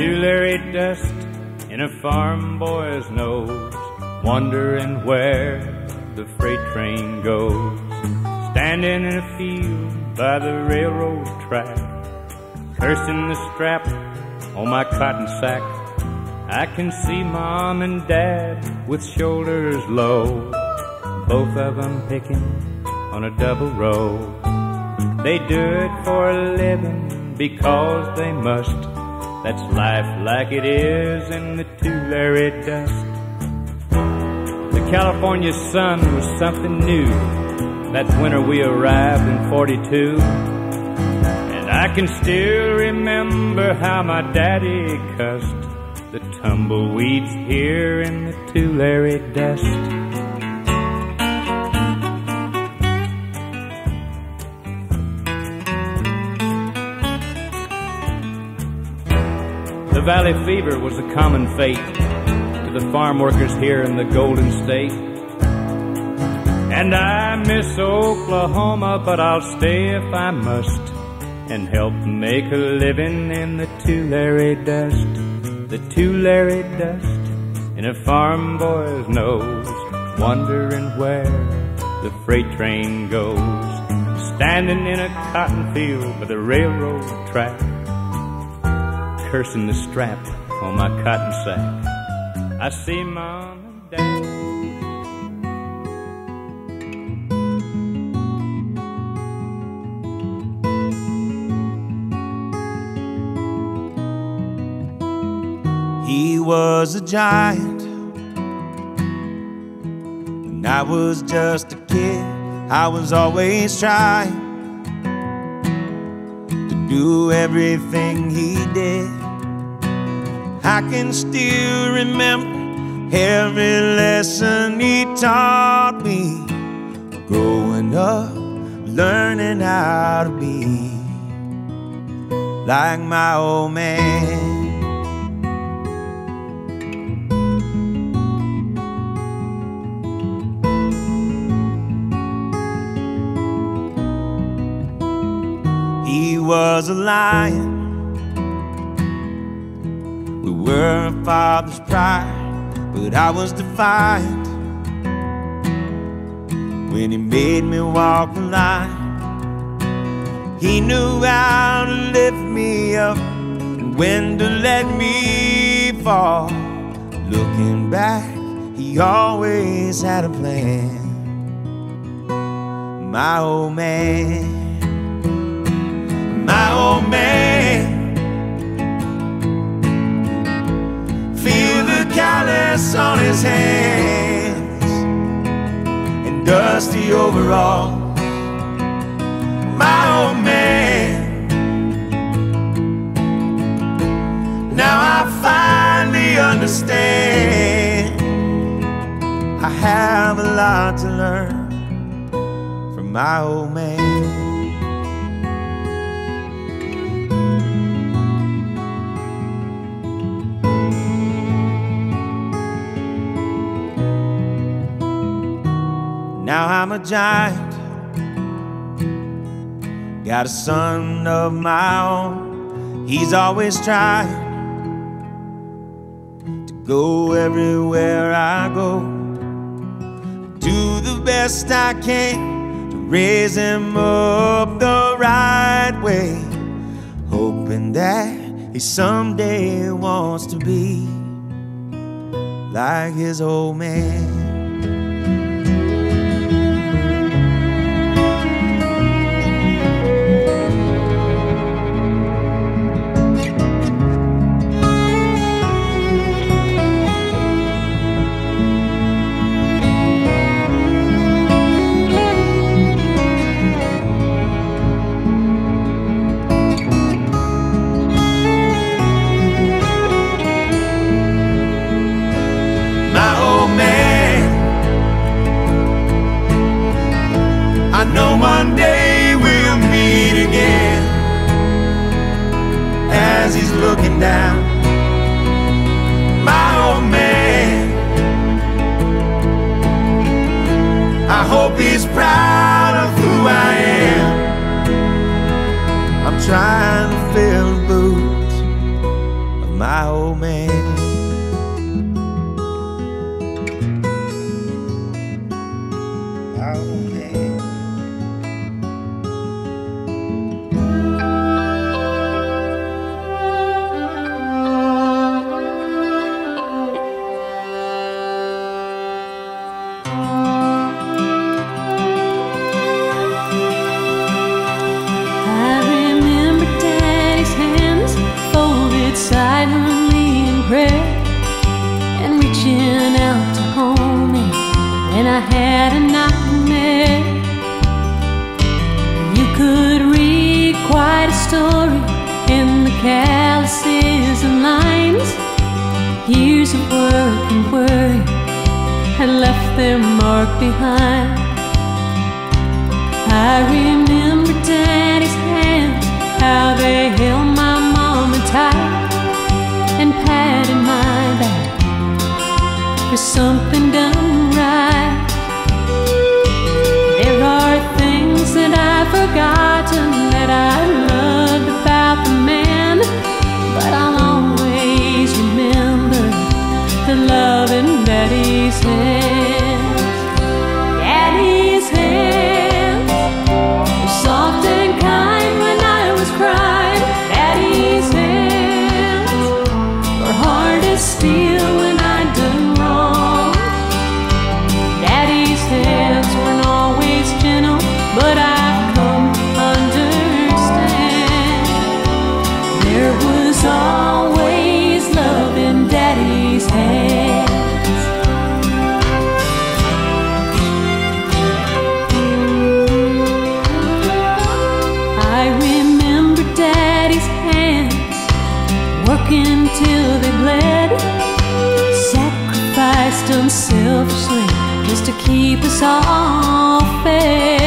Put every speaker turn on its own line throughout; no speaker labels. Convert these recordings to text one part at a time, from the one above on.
Tulare dust in a farm boy's nose, wondering where the freight train goes. Standing in a field by the railroad track, cursing the strap on my cotton sack. I can see mom and dad with shoulders low, both of them picking on a double row. They do it for a living because they must. That's life like it is in the Tulare dust. The California sun was something new. That winter we arrived in 42. And I can still remember how my daddy cussed the tumbleweeds here in the Tulare dust. The valley fever was a common fate to the farm workers here in the Golden State. And I miss Oklahoma, but I'll stay if I must and help make a living in the Tulare dust. The Tulare dust in a farm boy's nose, wondering where the freight train goes. Standing in a cotton field by the railroad track cursing the strap on my cotton sack. I see mom and dad.
He was a giant when I was just a kid. I was always trying to do everything he did. I can still remember every lesson he taught me. Growing up, learning how to be like my old man. He was a lion. Were a father's pride, but I was defiant when he made me walk the line. He knew how to lift me up and when to let me fall. Looking back, he always had a plan. My old man my old man. Callus on his hands and dusty overalls. My old man. Now I finally understand. I have a lot to learn from my old man. Now I'm a giant. Got a son of my own. He's always trying to go everywhere I go. Do the best I can to raise him up the right way. Hoping that he someday wants to be like his old man. Down. My old man. I hope he's proud of who I am. I'm trying
Years of work and worry had left their mark behind. I remember Daddy's hands, how they held my mama tight and patted my back for something done right. There are things that I've forgotten that I unselfishly just to keep us all fed.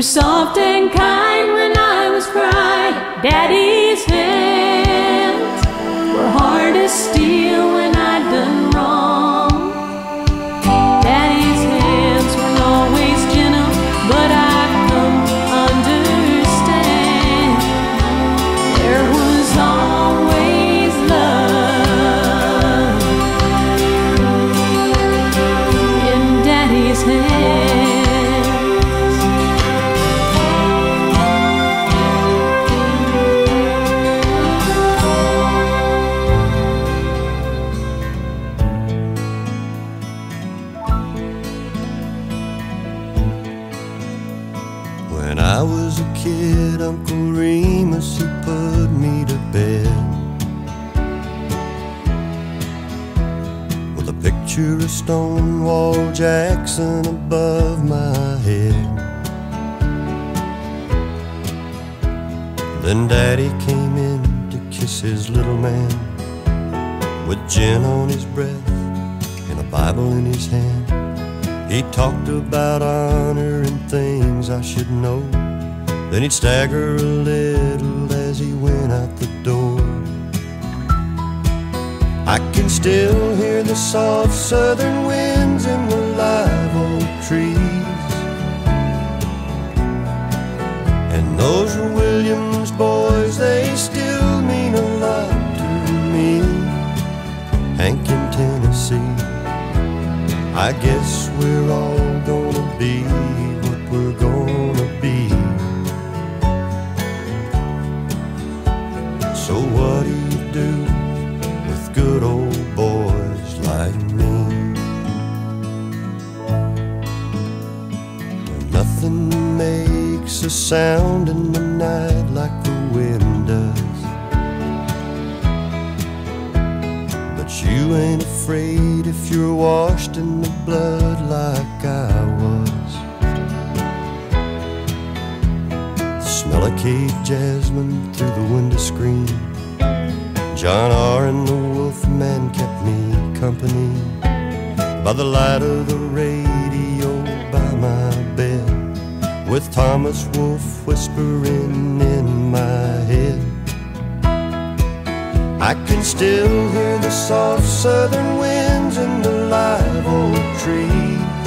Were soft and kind
Stonewall Jackson above my head. Then Daddy came in to kiss his little man with gin on his breath and a Bible in his hand. He talked about honor and things I should know. Then he'd stagger a little still hear the soft southern winds in the live oak trees. And those Williams boys, they still mean a lot to me. Hank in Tennessee. I guess we're all gonna be what we're gonna be. So what do you do with good old a sound in the night like the wind does. But you ain't afraid if you're washed in the blood like I was. Smell of Cape jasmine through the window screen. John R. and the Wolfman kept me company by the light of the radio by my with Thomas Wolfe whispering in my head. I can still hear the soft southern winds in the live oak trees.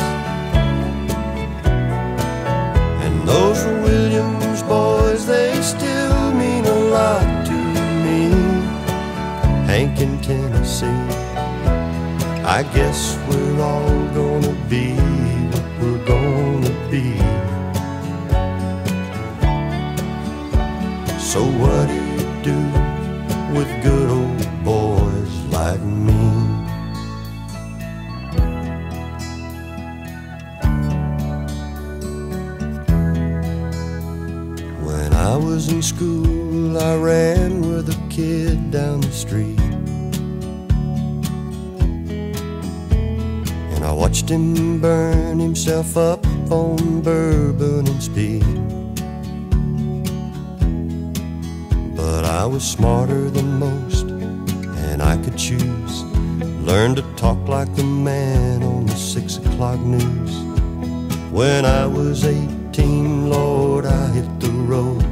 And those Williams boys, they still mean a lot to me. Hank in Tennessee, I guess we're all gonna be So what do you do with good old boys like me? When I was in school, I ran with a kid down the street. And I watched him burn himself up on bourbon and speed. I was smarter than most, and I could choose. Learn to talk like the man on the six o'clock news. When I was 18, Lord, I hit the road.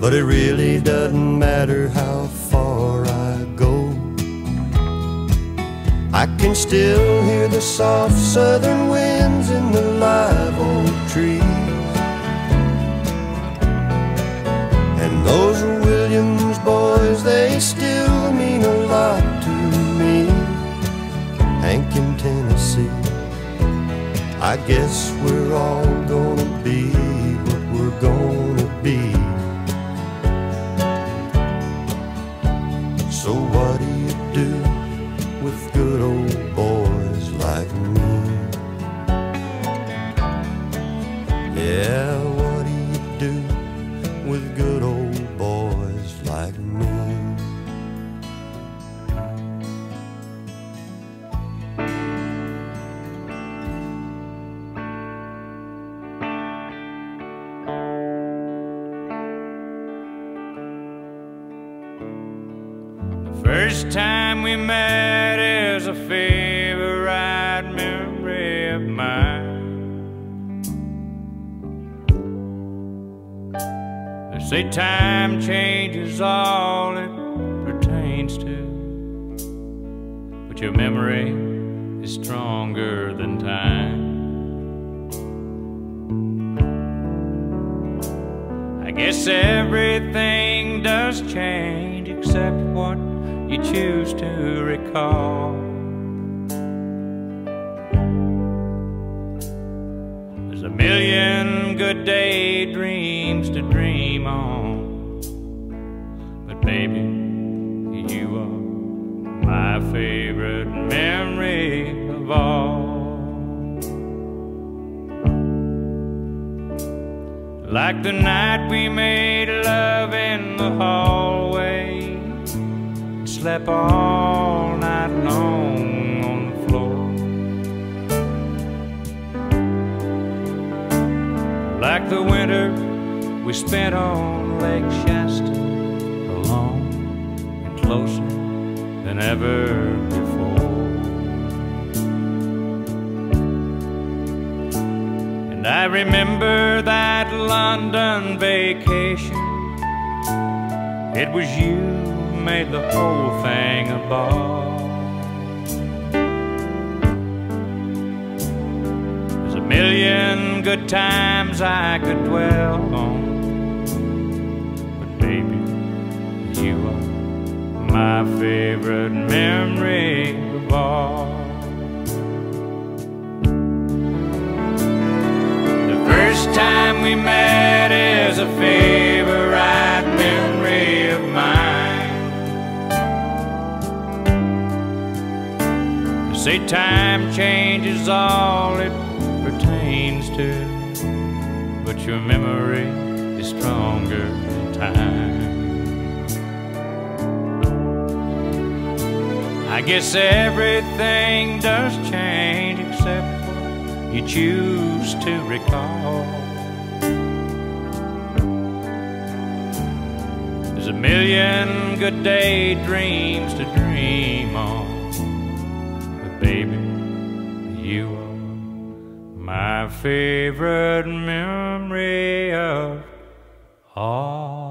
But it really doesn't matter how far I go. I can still hear the soft southern winds in the live oak trees. They still mean a lot to me. Hank in Tennessee. I guess we're all gonna be
first time we met is a favorite memory of mine. They say time changes all it pertains to, but your memory is stronger than time. I guess everything does change except what you choose to recall. There's a million good daydreams to dream on, but baby, you are my favorite memory of all. Like the night we made love in the hallway, slept all night long on the floor. Like the winter we spent on Lake Shasta, alone and closer than ever before. And I remember that London vacation. It was you made the whole thing a ball. There's a million good times I could dwell on. But baby, you are my favorite memory of all. The first time we met is a favorite say time changes all it pertains to, but your memory is stronger than time. I guess everything does change except you choose to recall. There's a million good daydreams to dream on, baby, you are my favorite memory of all.